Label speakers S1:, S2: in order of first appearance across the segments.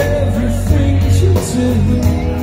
S1: Everything you do.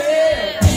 S1: seu.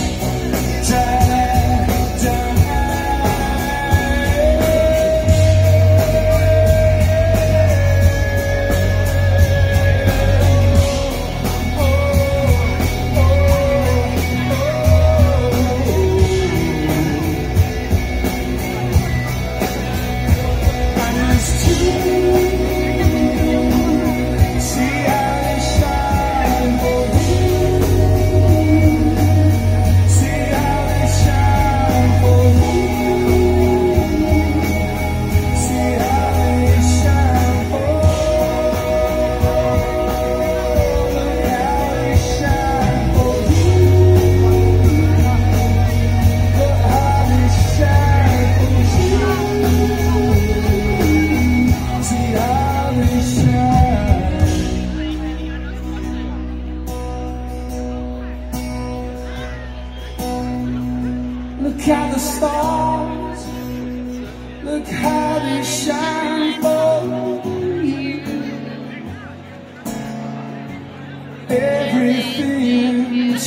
S1: Look at the stars, look how they shine for you. Everything you